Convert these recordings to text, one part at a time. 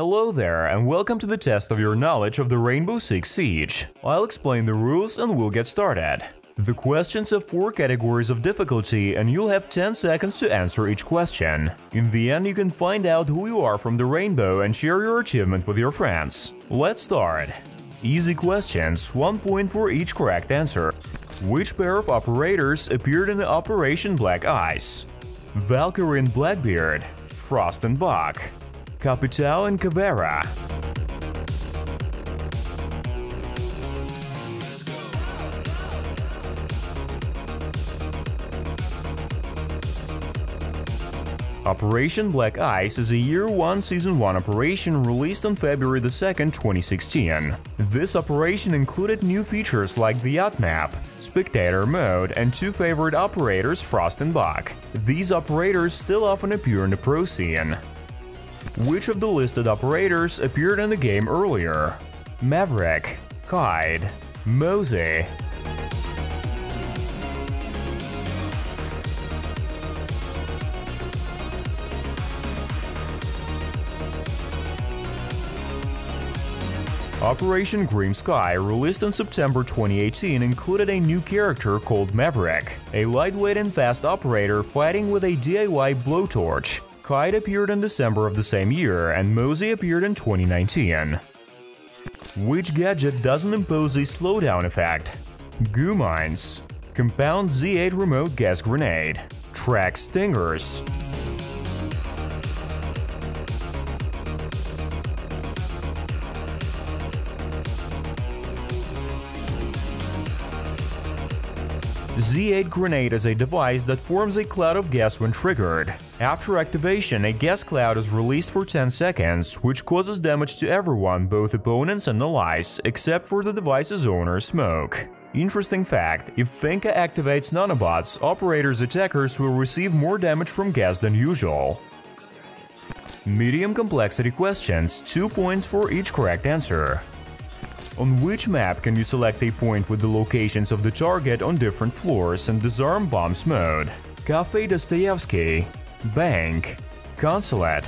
Hello there and welcome to the test of your knowledge of the Rainbow Six Siege. I'll explain the rules and we'll get started. The questions have 4 categories of difficulty and you'll have 10 seconds to answer each question. In the end you can find out who you are from the rainbow and share your achievement with your friends. Let's start. Easy questions, 1 point for each correct answer. Which pair of operators appeared in the Operation Black Ice? Valkyrie and Blackbeard, Frost and Bach, Capitao and Caveira. Operation Black Ice is a Year 1 Season 1 operation released on February 2, 2016. This operation included new features like the yacht map, spectator mode, and two favorite operators Frost and Bach. These operators still often appear in the pro scene. Which of the listed operators appeared in the game earlier? Maverick, Kaid, Mozzie, Operation Grim Sky, released in September 2018, included a new character called Maverick, a lightweight and fast operator fighting with a DIY blowtorch. Kaid appeared in December of the same year, and Mozzie appeared in 2019. Which gadget doesn't impose a slowdown effect? Gu Mines, Compound Z8 Remote Gas Grenade, Trax Stingers, Z8 grenade is a device that forms a cloud of gas when triggered. After activation, a gas cloud is released for 10 seconds, which causes damage to everyone, both opponents and allies, except for the device's owner, Smoke. Interesting fact, if Finka activates nanobots, operators attackers will receive more damage from gas than usual. Medium complexity questions, 2 points for each correct answer. On which map can you select a point with the locations of the target on different floors and disarm bombs mode? Kafe Dostoyevsky, Bank, Consulate.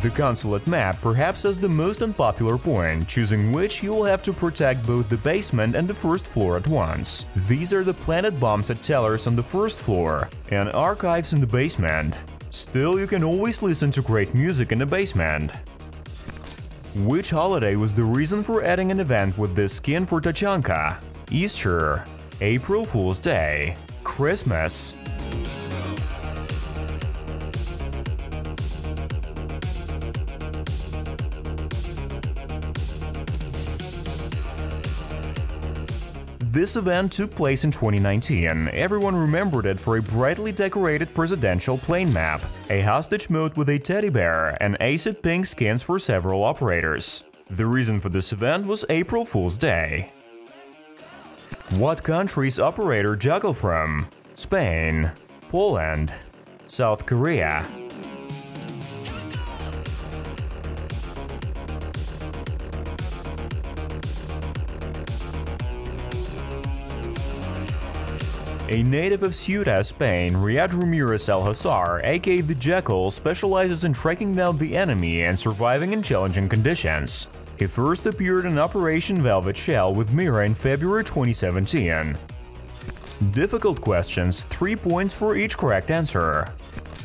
The consulate map perhaps has the most unpopular point, choosing which you will have to protect both the basement and the first floor at once. These are the planted bombs at tellers on the first floor and archives in the basement. Still, you can always listen to great music in the basement. Which holiday was the reason for adding an event with this skin for Tachanka? Easter, April Fool's Day, Christmas, This event took place in 2019. Everyone remembered it for a brightly decorated presidential plane map, a hostage mode with a teddy bear, and acid pink skins for several operators. The reason for this event was April Fool's Day. What country's operator Jackal from? Spain, Poland, South Korea. A native of Ceuta, Spain, Ryad Ramirez Al-Hassar, aka the Jackal, specializes in tracking down the enemy and surviving in challenging conditions. He first appeared in Operation Velvet Shell with Mira in February 2017. Difficult questions, 3 points for each correct answer.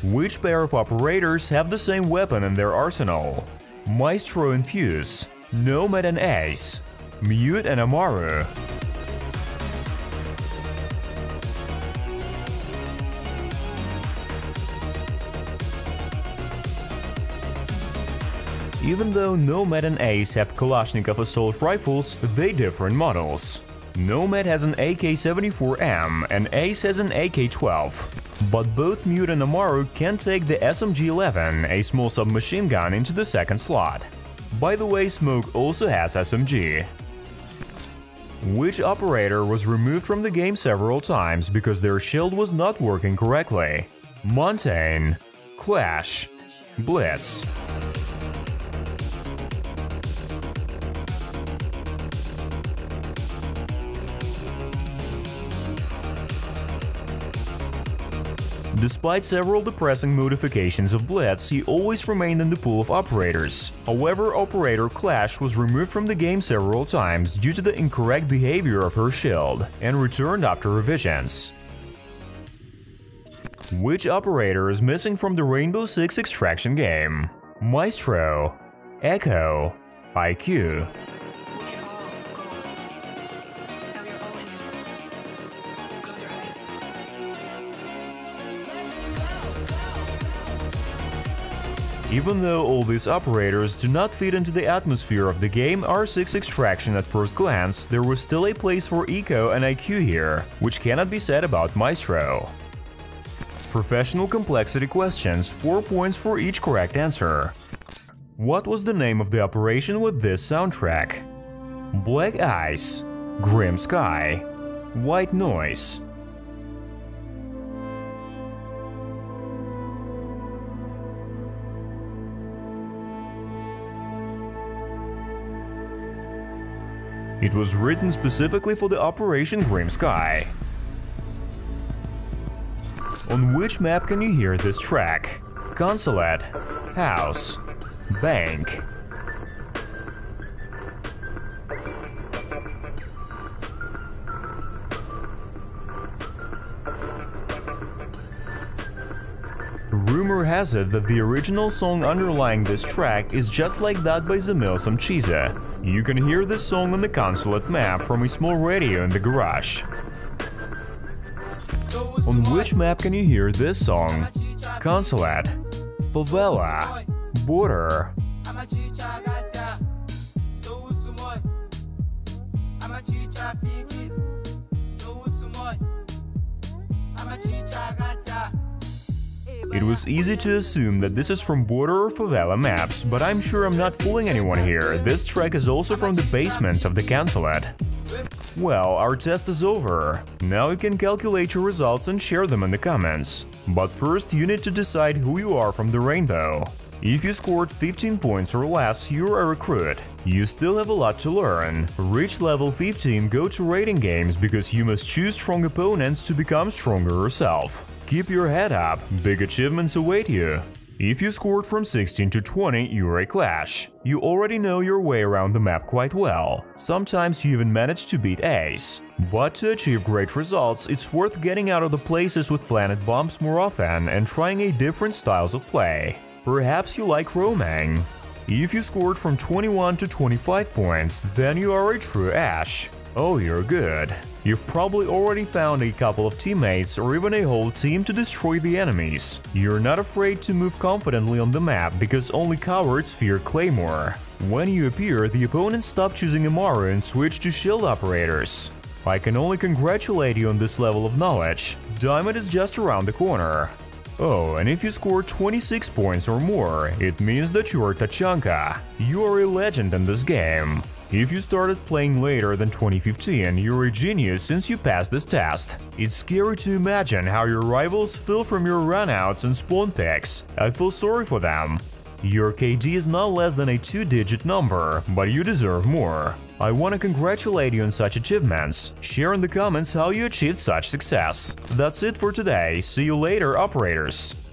Which pair of operators have the same weapon in their arsenal? Maestro and Fuse, Nomad and Ace, Mute and Amaru. Even though Nomad and Ace have Kalashnikov assault rifles, they differ in models. Nomad has an AK-74M and Ace has an AK-12. But both Mute and Amaru can take the SMG-11, a small submachine gun, into the second slot. By the way, Smoke also has SMG. Which operator was removed from the game several times because their shield was not working correctly? Montagne, Clash, Blitz. Despite several depressing modifications of Blitz, he always remained in the pool of operators. However, operator Clash was removed from the game several times due to the incorrect behavior of her shield, and returned after revisions. Which operator is missing from the Rainbow Six extraction game? Maestro, Echo, IQ. Even though all these operators do not fit into the atmosphere of the game R6 Extraction at first glance, there was still a place for Echo and IQ here, which cannot be said about Maestro. Professional complexity questions, 4 points for each correct answer. What was the name of the operation with this soundtrack? Black Ice, Grim Sky, White Noise. It was written specifically for the Operation Grim Sky. On which map can you hear this track? Consulate, House, Bank. Rumor has it that the original song underlying this track is just like that by Zamil Samchiza. You can hear this song on the consulate map from a small radio in the garage. On which map can you hear this song? Consulate, Favela, Border. It was easy to assume that this is from Border or Favela maps, but I'm sure I'm not fooling anyone here. This track is also from the basements of the consulate. Well, our test is over. Now you can calculate your results and share them in the comments. But first you need to decide who you are from the rainbow. If you scored 15 points or less, you're a recruit. You still have a lot to learn. Reach level 15, go to rating games because you must choose strong opponents to become stronger yourself. Keep your head up, big achievements await you. If you scored from 16 to 20, you're a Clash. You already know your way around the map quite well. Sometimes you even manage to beat Ace. But to achieve great results, it's worth getting out of the places with planet bombs more often and trying a different styles of play. Perhaps you like roaming. If you scored from 21 to 25 points, then you are a true Ash. Oh, you're good. You've probably already found a couple of teammates or even a whole team to destroy the enemies. You're not afraid to move confidently on the map because only cowards fear Claymore. When you appear, the opponents stop choosing Amaru and switch to shield operators. I can only congratulate you on this level of knowledge. Diamond is just around the corner. Oh, and if you score 26 points or more, it means that you are Tachanka. You are a legend in this game. If you started playing later than 2015, you're a genius since you passed this test. It's scary to imagine how your rivals feel from your runouts and spawn picks. I feel sorry for them. Your KD is not less than a two-digit number, but you deserve more. I want to congratulate you on such achievements. Share in the comments how you achieved such success. That's it for today. See you later, operators.